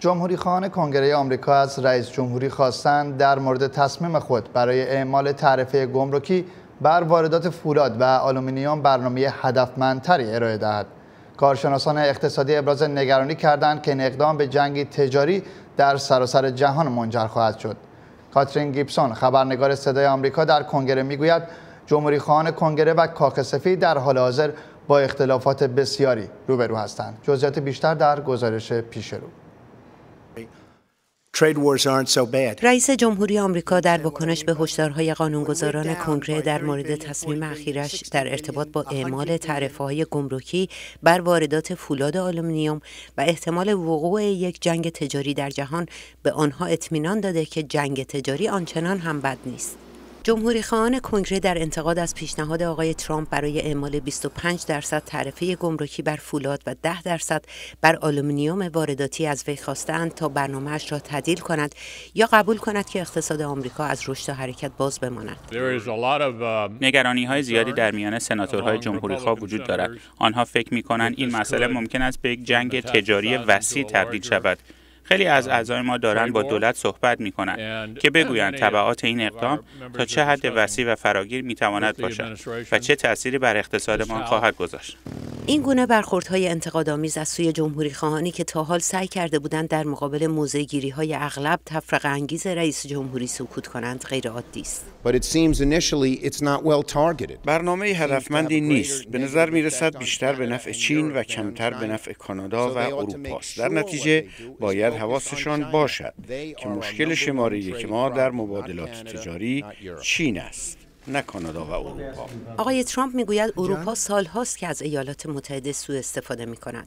جمهوری خواهان کنگره آمریکا از رئیس جمهوری خواستند در مورد تصمیم خود برای اعمال تعرفه گمرکی بر واردات فولاد و آلومینیوم برنامه هدفمندتری ارائه دهد. کارشناسان اقتصادی ابراز نگرانی کردند که این اقدام به جنگی تجاری در سراسر جهان منجر خواهد شد. کاترین گیبسون خبرنگار صدای آمریکا در کنگره می‌گوید جمهوری خواهان کنگره و کاخ سفید در حال حاضر با اختلافات بسیاری روبرو هستند. جزئیات بیشتر در گزارش پیش رو. رئیس جمهوری آمریکا در واکنش به هشدارهای قانونگذاران کنگره در مورد تصمیم اخیرش در ارتباط با اعمال تعرفه های گمرکی بر واردات فولاد آلومینیوم و احتمال وقوع یک جنگ تجاری در جهان به آنها اطمینان داده که جنگ تجاری آنچنان هم بد نیست. جمهوری خواهان کنگره در انتقاد از پیشنهاد آقای ترامپ برای اعمال 25 درصد تعرفه گمرکی بر فولاد و 10 درصد بر آلومینیوم وارداتی از وی خواستند تا برنامهش را تعدیل کند یا قبول کند که اقتصاد آمریکا از رشد و حرکت باز بماند. نگرانی های زیادی در میان سناتورهای جمهوری خواه وجود دارد. آنها فکر می کنند این مسئله ممکن است به یک جنگ تجاری وسیع تبدیل شود خیلی از اعضای ما دارند با دولت صحبت می کنند که بگویند تبعات این اقدام تا چه حد وسیع و فراگیر می تواند باشد و چه تأثیری بر اقتصادمان خواهد گذاشت. این گونه برخوردهای انتقادآمیز از سوی جمهوری خواهانی که تا حال سعی کرده بودند در مقابل موضعگیری های اغلب تفرق انگیز رئیس جمهوری سکوت کنند غیر عادی است. برنامه هدفمندی نیست. به نظر می رسد بیشتر به نفع چین و کمتر به نفع کانادا و اروپا است. در نتیجه باید حواسشان باشد که مشکل شماره یک ما در مبادلات تجاری چین است نه کانادا و اروپا آقای ترامپ می‌گوید اروپا سالهاست که از ایالات متحده سوء استفاده می کند.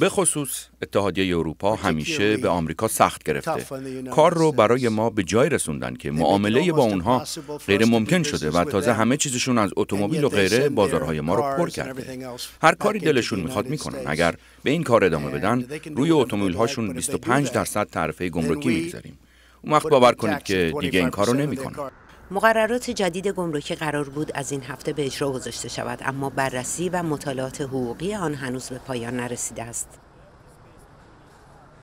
به خصوص اتحادیه اروپا همیشه به آمریکا سخت گرفته. کار رو برای ما به جای رسوندن که معامله با اونها غیر ممکن شده و تازه همه چیزشون از اتومبیل و غیره بازارهای ما رو پر کرده. هر کاری دلشون می‌خواد می‌کنن. اگر به این کار ادامه بدن روی اتومبیل هاشون 25 درصد تعرفه گمرکی می‌گذاریم. اون وقت باور کنید که دیگه این کارو نمی‌کنن. مقررات جدید گمرکی قرار بود از این هفته به اجرا گذاشته شود اما بررسی و مطالعات حقوقی آن هنوز به پایان نرسیده است.